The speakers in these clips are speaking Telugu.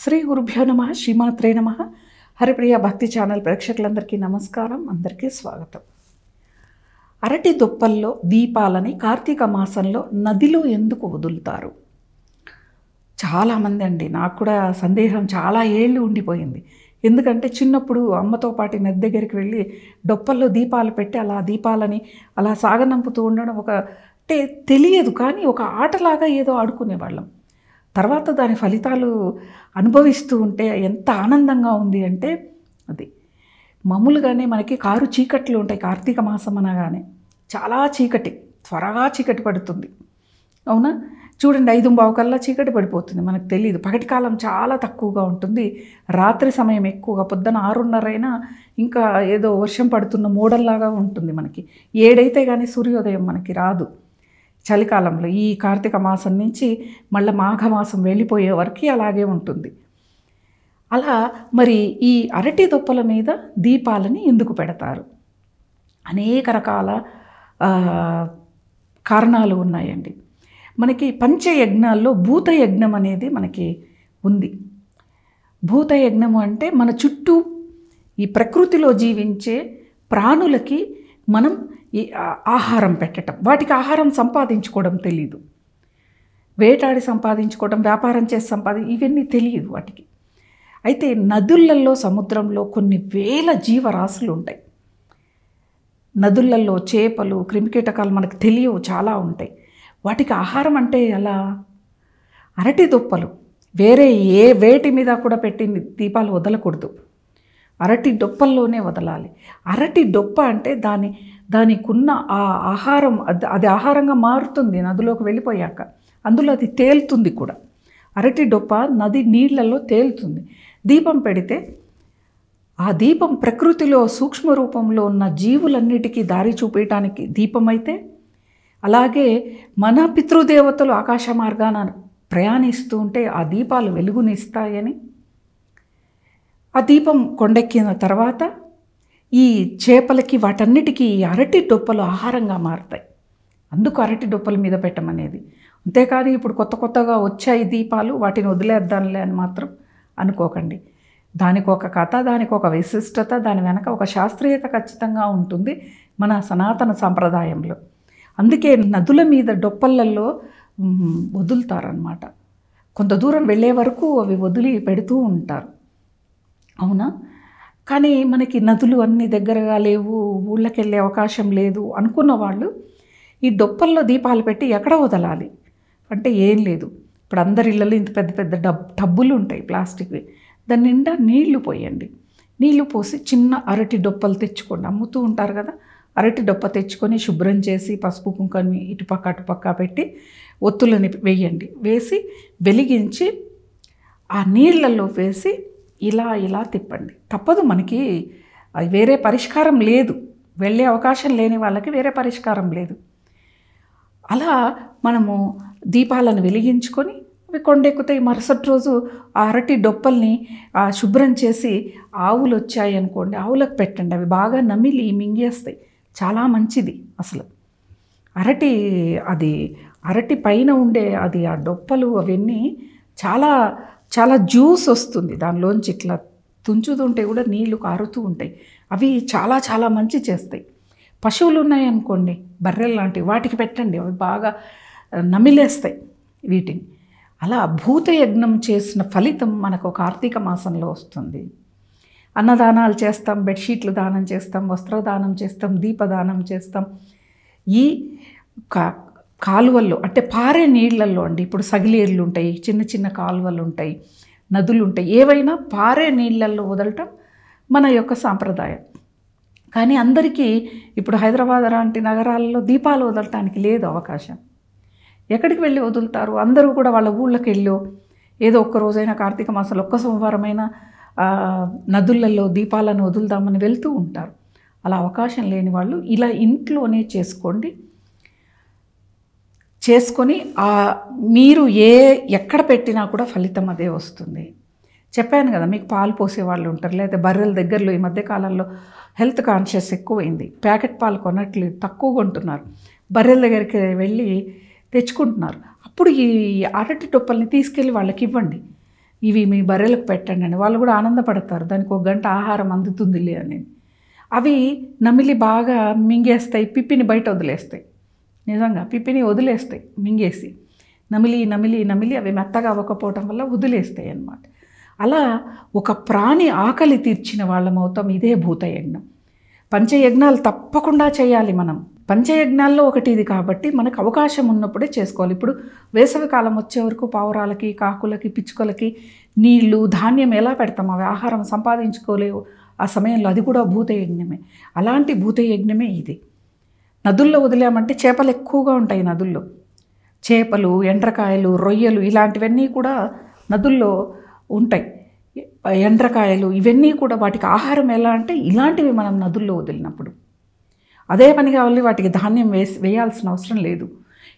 శ్రీ గురుభ్యో నమ శ్రీమాత్రే నమ. హరిప్రియ భక్తి ఛానల్ ప్రేక్షకులందరికీ నమస్కారం అందరికీ స్వాగతం. అరటి దుప్పల్లో దీపాలని కార్తీక మాసంలో నదిలో ఎందుకు వదులుతారు? చాలామంది అండి నాకు కూడా సందేహం చాలా ఏళ్ళు ఉండిపోయింది. ఎందుకంటే చిన్నప్పుడు అమ్మతో పాటు నది దగ్గరికి వెళ్ళి డొప్పల్లో దీపాలు పెట్టి అలా దీపాలని అలా సాగనంపుతూ ఉండడం ఒక అంటే తెలియదు కానీ ఒక ఆటలాగా ఏదో ఆడుకునేవాళ్ళం. తర్వాత దాని ఫలితాలు అనుభవిస్తూ ఉంటే ఎంత ఆనందంగా ఉంది అంటే అది. మామూలుగానే మనకి కారు చీకట్లు ఉంటాయి కార్తీక మాసం అనగానే. చాలా చీకటి త్వరగా చీకటి పడుతుంది. అవునా? చూడండి ఐదు కల్లా చీకటి పడిపోతుంది. మనకు తెలియదు పగటి కాలం చాలా తక్కువగా ఉంటుంది. రాత్రి సమయం ఎక్కువగా పొద్దున ఆరున్నర అయినా ఇంకా ఏదో వర్షం పడుతున్న మూడల్లాగా ఉంటుంది మనకి. ఏడైతే కానీ సూర్యోదయం మనకి రాదు. చలికాలంలో ఈ కార్తీక మాసం నుంచి మళ్ళీ మాఘమాసం వెళ్ళిపోయే వరకు అలాగే ఉంటుంది. అలా మరి ఈ అరటి దుప్పల మీద దీపాలని ఎందుకు పెడతారు? అనేక రకాల కారణాలు ఉన్నాయండి. మనకి పంచయజ్ఞాల్లో భూతయజ్ఞం అనేది మనకి ఉంది. భూతయజ్ఞము అంటే మన చుట్టూ ఈ ప్రకృతిలో జీవించే ప్రాణులకి మనం ఈ ఆహారం పెట్టడం వాటికి ఆహారం సంపాదించుకోవడం తెలీదు. వేటాడి సంపాదించుకోవడం వ్యాపారం చేసి సంపాది ఇవన్నీ తెలియదు వాటికి. అయితే నదులలో సముద్రంలో కొన్ని వేల జీవరాశులు ఉంటాయి. నదులలో చేపలు క్రిమికీటకాలు మనకు తెలియవు చాలా ఉంటాయి. వాటికి ఆహారం అంటే ఎలా? అరటి దుప్పలు. వేరే ఏ వేటి మీద కూడా పెట్టి దీపాలు వదలకూడదు. అరటి డొప్పల్లోనే వదలాలి. అరటి డొప్ప అంటే దాని దానికున్న ఆ ఆహారం అది అది ఆహారంగా మారుతుంది నదిలోకి వెళ్ళిపోయాక. అందులో అది తేలుతుంది కూడా. అరటి డొప్ప నది నీళ్ళలో తేలుతుంది. దీపం పెడితే ఆ దీపం ప్రకృతిలో సూక్ష్మ రూపంలో ఉన్న జీవులన్నిటికీ దారి చూపించడానికి దీపమైతే అలాగే మన పితృదేవతలు ఆకాశ మార్గాన ప్రయాణిస్తూ ఉంటే ఆ దీపాలు వెలుగునిస్తాయని ఆ దీపం కొండెక్కిన తర్వాత ఈ చేపలకి వాటన్నిటికీ ఈ అరటి డొప్పలు ఆహారంగా మారుతాయి. అందుకు అరటి డొప్పల మీద పెట్టమనేది. అంతేకాదు ఇప్పుడు కొత్త కొత్తగా వచ్చాయి దీపాలు వాటిని వదిలేద్దాంలే అని మాత్రం అనుకోకండి. దానికి ఒక కథ దానికి ఒక విశిష్టత దాని వెనక ఒక శాస్త్రీయత ఖచ్చితంగా ఉంటుంది మన సనాతన సాంప్రదాయంలో. అందుకే నదుల మీద డొప్పలల్లో వదులుతారనమాట కొంత దూరం వెళ్ళే వరకు అవి వదిలి పెడుతూ ఉంటారు. అవునా? కానీ మనకి నదులు అన్ని దగ్గరగా లేవు ఊళ్ళకి వెళ్ళే అవకాశం లేదు అనుకున్న వాళ్ళు ఈ డొప్పల్లో దీపాలు పెట్టి ఎక్కడ వదలాలి. అంటే ఏం లేదు. ఇప్పుడు అందరి ఇళ్ళలో ఇంత పెద్ద పెద్ద డబ్ టబ్బులు ఉంటాయి ప్లాస్టిక్వి. దాని నిండా నీళ్ళు పోయండి. నీళ్ళు పోసి చిన్న అరటి డొప్పలు తెచ్చుకోండి. అమ్ముతూ ఉంటారు కదా. అరటి డొప్ప తెచ్చుకొని శుభ్రం చేసి పసుపు కుంకని ఇటుపక్క అటుపక్క పెట్టి ఒత్తులని వేయండి. వేసి వెలిగించి ఆ నీళ్ళల్లో వేసి ఇలా ఇలా తిప్పండి. తప్పదు మనకి. వేరే పరిష్కారం లేదు. వెళ్ళే అవకాశం లేని వాళ్ళకి వేరే పరిష్కారం లేదు. అలా మనము దీపాలను వెలిగించుకొని అవి కొండెక్కుతాయి. మరుసటి రోజు ఆ అరటి డొప్పల్ని ఆ శుభ్రం చేసి ఆవులు వచ్చాయి అనుకోండి ఆవులకు పెట్టండి. అవి బాగా నమిలి మింగేస్తాయి. చాలా మంచిది అసలు. అరటి అది అరటి పైన ఉండే అది ఆ డొప్పలు అవన్నీ చాలా చాలా జ్యూస్ వస్తుంది. దానిలోంచి ఇట్లా తుంచుతుంటే కూడా నీళ్ళు కారుతూ ఉంటాయి. అవి చాలా చాలా మంచి చేస్తాయి. పశువులు ఉన్నాయనుకోండి బర్రెలు లాంటివి వాటికి పెట్టండి. అవి బాగా నమిలేస్తాయి వీటిని. అలా భూతయజ్ఞం చేసిన ఫలితం మనకు కార్తీక మాసంలో వస్తుంది. అన్నదానాలు చేస్తాం బెడ్షీట్లు దానం చేస్తాం వస్త్రదానం చేస్తాం దీపదానం చేస్తాం. ఈ కాలువల్లో అంటే పారే నీళ్ళల్లో అండి. ఇప్పుడు సగిలేర్లు ఉంటాయి చిన్న చిన్న కాలువలు ఉంటాయి నదులు ఉంటాయి ఏవైనా పారే నీళ్ళల్లో వదలటం మన యొక్క సాంప్రదాయం. కానీ అందరికీ ఇప్పుడు హైదరాబాద్ లాంటి నగరాల్లో దీపాలు వదలటానికి లేదు అవకాశం. ఎక్కడికి వెళ్ళి వదులుతారు? అందరూ కూడా వాళ్ళ ఊళ్ళకి వెళ్ళో ఏదో ఒక్క రోజైనా కార్తీక మాసంలో ఒక్క సోమవారమైనా నదులలో దీపాలను వదులుదామని వెళ్తూ ఉంటారు. అలా అవకాశం లేని వాళ్ళు ఇలా ఇంట్లోనే చేసుకోండి. చేసుకొని మీరు ఏ ఎక్కడ పెట్టినా కూడా ఫలితం అదే వస్తుంది. చెప్పాను కదా మీకు పాలు పోసే వాళ్ళు ఉంటారు లేదా బర్రెల దగ్గరలో ఈ మధ్య కాలంలో హెల్త్ కాన్షియస్ ఎక్కువైంది. ప్యాకెట్ పాలు కొనట్లేదు తక్కువ కొంటున్నారు బర్రెల దగ్గరికి వెళ్ళి తెచ్చుకుంటున్నారు. అప్పుడు ఈ అరటి టొప్పల్ని తీసుకెళ్ళి వాళ్ళకి ఇవ్వండి. ఇవి మీ బర్రెలకు పెట్టండి అని. వాళ్ళు కూడా ఆనందపడతారు దానికి ఒక గంట ఆహారం అందుతుందిలే అని. అవి నమిలి బాగా మింగేస్తాయి పిప్పిని బయట వదిలేస్తాయి. నిజంగా పిప్పిని వదిలేస్తాయి మింగేసి. నమిలి నమిలి నమిలి అవి మెత్తగా అవ్వకపోవటం వల్ల వదిలేస్తాయి అన్నమాట. అలా ఒక ప్రాణి ఆకలి తీర్చిన వాళ్ళం అవుతాం ఇదే భూతయజ్ఞం. పంచయజ్ఞాలు తప్పకుండా చేయాలి మనం. పంచయజ్ఞాల్లో ఒకటి ఇది కాబట్టి మనకు అవకాశం ఉన్నప్పుడే చేసుకోవాలి. ఇప్పుడు వేసవికాలం వచ్చే వరకు పావురాలకి కాకులకి పిచ్చుకలకి నీళ్ళు ధాన్యం ఎలా పెడతాం? అవి ఆహారం సంపాదించుకోలేవు. ఆ సమయంలో అది కూడా భూతయజ్ఞమే. అలాంటి భూతయజ్ఞమే ఇది. నదుల్లో వదిలామంటే చేపలు ఎక్కువగా ఉంటాయి నదుల్లో. చేపలు ఎండ్రకాయలు రొయ్యలు ఇలాంటివన్నీ కూడా నదుల్లో ఉంటాయి. ఎండ్రకాయలు ఇవన్నీ కూడా వాటికి ఆహారం ఎలా అంటే ఇలాంటివి మనం నదుల్లో వదిలినప్పుడు. అదే పనిగా వెళ్ళి వాటికి ధాన్యం వేసి వేయాల్సిన అవసరం లేదు.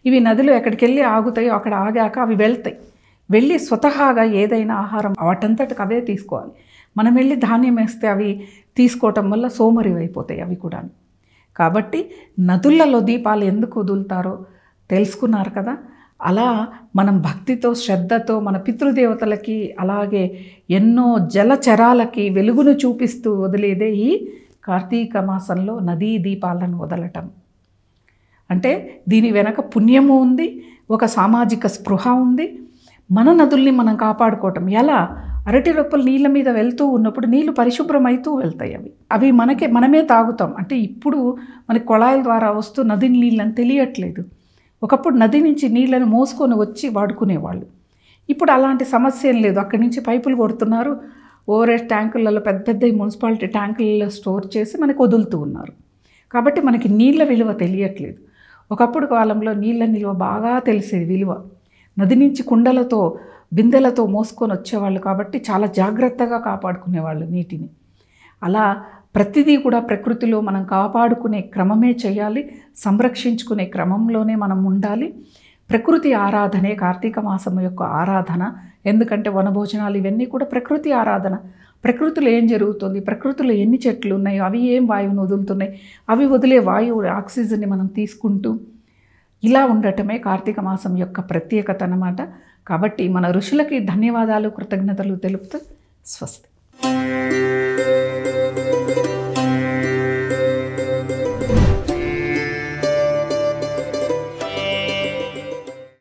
ఇవి నదులు ఎక్కడికి వెళ్ళి ఆగుతాయో అక్కడ ఆగాక అవి వెళ్తాయి. వెళ్ళి స్వతహాగా ఏదైనా ఆహారం వాటంతటికి అవే తీసుకోవాలి. మనం వెళ్ళి ధాన్యం వేస్తే అవి తీసుకోవటం వల్ల సోమరి అయిపోతాయి అవి కూడా కాబట్టి నదులలో దీపాలు ఎందుకు వదులుతారో తెలుసుకున్నారు కదా. అలా మనం భక్తితో శ్రద్ధతో మన పితృదేవతలకి అలాగే ఎన్నో జలచరాలకి వెలుగును చూపిస్తూ వదిలేదే ఈ కార్తీక మాసంలో నదీ దీపాలను వదలటం. అంటే దీని వెనక పుణ్యము ఉంది ఒక సామాజిక స్పృహ ఉంది. మన నదుల్ని మనం కాపాడుకోవటం. ఎలా? అరటి రొప్పలు నీళ్ళ మీద వెళ్తూ ఉన్నప్పుడు నీళ్ళు పరిశుభ్రమైతూ వెళ్తాయి అవి. అవి మనకే మనమే తాగుతాం. అంటే ఇప్పుడు మనకి కొళాయిల ద్వారా వస్తూ నది నీళ్ళని తెలియట్లేదు. ఒకప్పుడు నది నుంచి నీళ్ళని మోసుకొని వచ్చి వాడుకునేవాళ్ళు. ఇప్పుడు అలాంటి సమస్య ఏం లేదు. అక్కడి నుంచి పైపులు కొడుతున్నారు. ఓఆర్ఎస్ ట్యాంకులలో పెద్ద పెద్ద మున్సిపాలిటీ ట్యాంకులలో స్టోర్ చేసి మనకు వదులుతూ ఉన్నారు. కాబట్టి మనకి నీళ్ళ విలువ తెలియట్లేదు. ఒకప్పుడు కాలంలో నీళ్ళ నిల్వ బాగా తెలిసేది విలువ. నది నుంచి కుండలతో బిందెలతో మోసుకొని వచ్చేవాళ్ళు కాబట్టి చాలా జాగ్రత్తగా కాపాడుకునేవాళ్ళు నీటిని. అలా ప్రతిదీ కూడా ప్రకృతిలో మనం కాపాడుకునే క్రమమే చేయాలి సంరక్షించుకునే క్రమంలోనే మనం ఉండాలి. ప్రకృతి ఆరాధనే కార్తీక మాసం యొక్క ఆరాధన. ఎందుకంటే వనభోజనాలు ఇవన్నీ కూడా ప్రకృతి ఆరాధన. ప్రకృతిలో ఏం జరుగుతుంది? ప్రకృతిలో ఎన్ని చెట్లు ఉన్నాయో? అవి ఏం వాయువును వదులుతున్నాయి? అవి వదిలే వాయువు ఆక్సిజన్ని మనం తీసుకుంటూ ఇలా ఉండటమే కార్తీక మాసం యొక్క ప్రత్యేకత అన్నమాట. కాబట్టి మన ఋషులకి ధన్యవాదాలు కృతజ్ఞతలు తెలుపుతూ స్వస్తి.